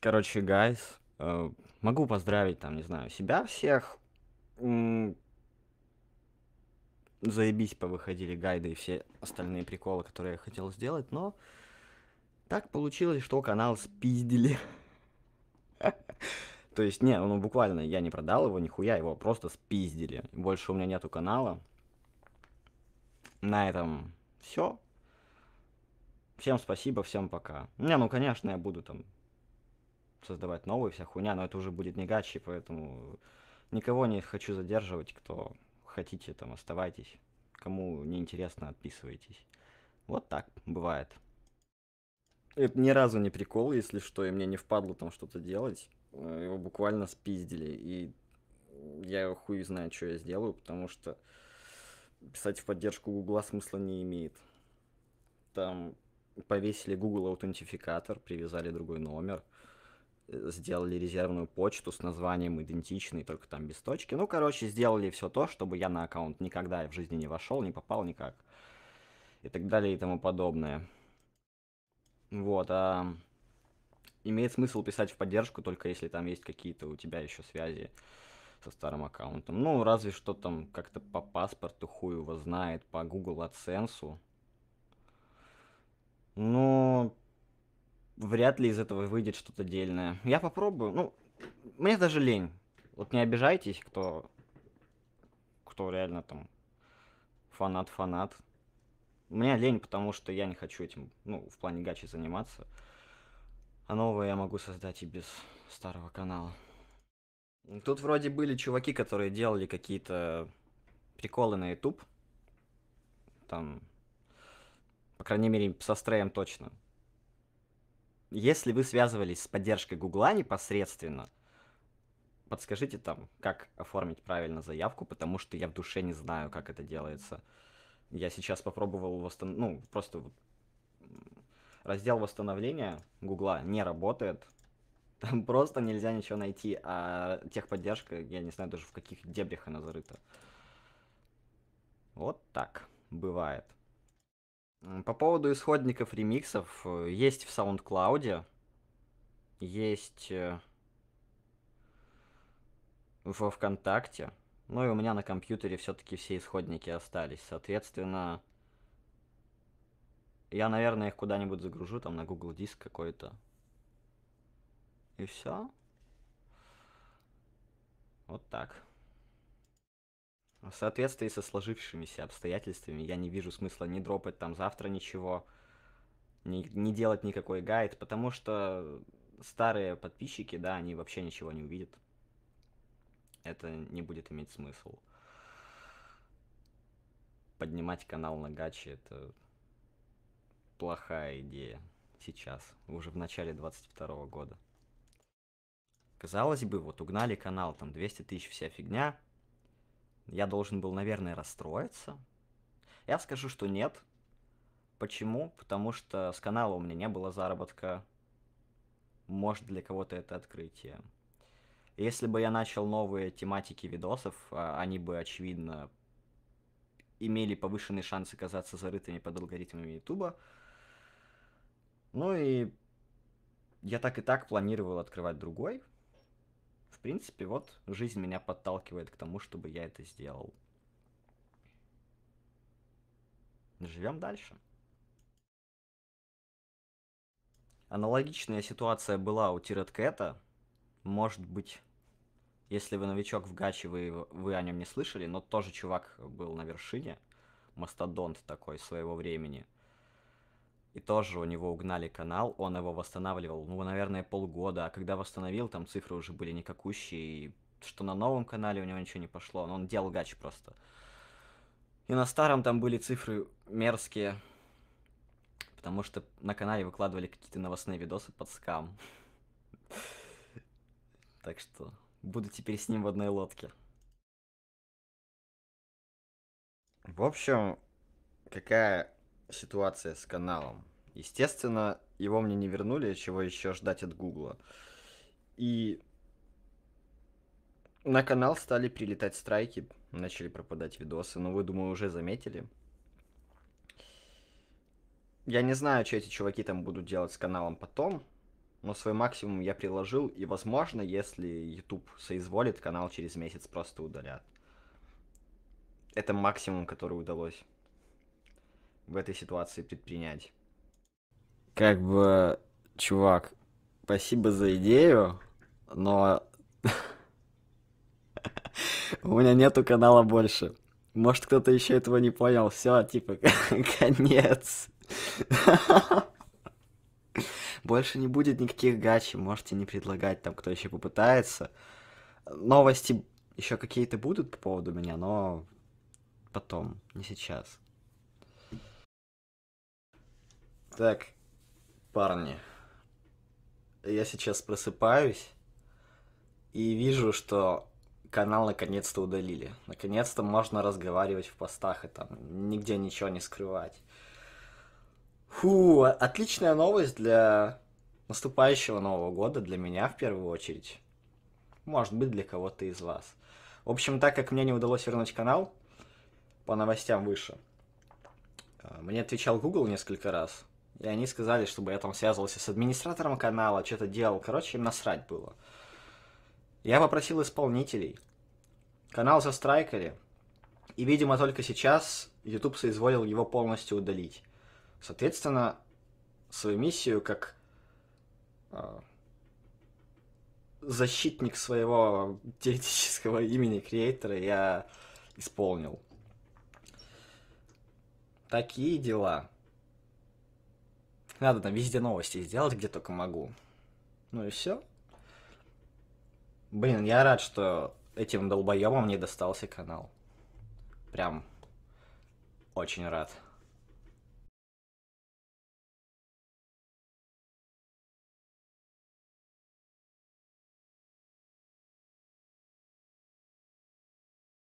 Короче, гайс, э, могу поздравить, там, не знаю, себя всех. М, Заебись повыходили гайды и все остальные приколы, которые я хотел сделать, но так получилось, что канал спиздили. То есть, не, ну буквально я не продал его, нихуя, его просто спиздили. Больше у меня нету канала. На этом все. Всем спасибо, всем пока. Не, ну конечно, я буду там создавать новую вся хуйня, но это уже будет не гачи, поэтому никого не хочу задерживать, кто хотите, там оставайтесь. Кому не интересно, отписывайтесь. Вот так бывает. Это ни разу не прикол, если что, и мне не впадло там что-то делать. Э, Его буквально спиздили, и я хуй знаю, что я сделаю, потому что писать в поддержку Гугла смысла не имеет. Там повесили Google аутентификатор, привязали другой номер, сделали резервную почту с названием идентичный, только там без точки. Ну, короче, сделали все то, чтобы я на аккаунт никогда в жизни не вошел, не попал никак. И так далее и тому подобное. Вот, а имеет смысл писать в поддержку, только если там есть какие-то у тебя еще связи со старым аккаунтом. Ну, разве что там как-то по паспорту хуй его знает, по Google AdSense. Но вряд ли из этого выйдет что-то дельное. Я попробую. Ну, мне даже лень. Вот не обижайтесь, кто, кто реально там фанат-фанат. Мне лень, потому что я не хочу этим, ну, в плане гачи заниматься. А новое я могу создать и без старого канала. Тут вроде были чуваки, которые делали какие-то приколы на YouTube. Там, по крайней мере, со стреем точно. Если вы связывались с поддержкой Гугла непосредственно, подскажите там, как оформить правильно заявку, потому что я в душе не знаю, как это делается. Я сейчас попробовал восстановить, ну, просто раздел восстановления Гугла не работает. Там просто нельзя ничего найти, а техподдержка, я не знаю даже в каких дебрях она зарыта. Вот так бывает. По поводу исходников ремиксов, э, есть в SoundCloud, есть э, во ВКонтакте, ну и у меня на компьютере все-таки все исходники остались. Соответственно, я, наверное, их куда-нибудь загружу, там на Google Диск какой-то. И все. Вот так. В соответствии со сложившимися обстоятельствами я не вижу смысла не дропать там завтра ничего, не, не делать никакой гайд, потому что старые подписчики, да, они вообще ничего не увидят. Это не будет иметь смысл. Поднимать канал на гачи это плохая идея сейчас, уже в начале 22 года. Казалось бы, вот угнали канал, там 200 тысяч вся фигня. Я должен был, наверное, расстроиться. Я скажу, что нет. Почему? Потому что с канала у меня не было заработка. Может, для кого-то это открытие. Если бы я начал новые тематики видосов, а, они бы, очевидно, имели повышенный шанс оказаться зарытыми под алгоритмами Ютуба. Ну и я так и так планировал открывать другой. В принципе, вот жизнь меня подталкивает к тому, чтобы я это сделал. Живем дальше. Аналогичная ситуация была у Тирет Кэта. Может быть, если вы новичок в гаче, вы, вы о нем не слышали, но тоже чувак был на вершине. Мастодонт такой своего времени. И тоже у него угнали канал, он его восстанавливал, ну, наверное, полгода. А когда восстановил, там цифры уже были никакущие. И что на новом канале у него ничего не пошло. Но он делал гач просто. И на старом там были цифры мерзкие. Потому что на канале выкладывали какие-то новостные видосы под скам. Так что буду теперь с ним в одной лодке. В общем, какая ситуация с каналом? Естественно, его мне не вернули, чего еще ждать от Гугла. И на канал стали прилетать страйки, начали пропадать видосы, но вы, думаю, уже заметили. Я не знаю, что эти чуваки там будут делать с каналом потом. Но свой максимум я приложил, и возможно, если YouTube соизволит, канал через месяц просто удалят. Это максимум, который удалось в этой ситуации предпринять. Как бы, чувак, спасибо за идею, но у меня нету канала больше. Может, кто-то еще этого не понял. Все, типа, конец. Больше не будет никаких гачи, можете не предлагать там, кто еще попытается. Новости еще какие-то будут по поводу меня, но потом, не сейчас. Так, парни, я сейчас просыпаюсь и вижу, что канал наконец-то удалили. Наконец-то можно разговаривать в постах и там нигде ничего не скрывать. Фу, отличная новость для наступающего Нового года, для меня в первую очередь. Может быть, для кого-то из вас. В общем, так как мне не удалось вернуть канал, по новостям выше, э, мне отвечал Google несколько раз, и они сказали, чтобы я там связывался с администратором канала, что-то делал. Короче, им насрать было. Я попросил исполнителей. Канал застрайкали. И, видимо, только сейчас YouTube соизволил его полностью удалить. Соответственно, свою миссию как э, защитник своего теоретического имени креатора я исполнил. Такие дела. Надо там везде новости сделать, где только могу. Ну и все. Блин, я рад, что этим долбоемам не достался канал. Прям очень рад.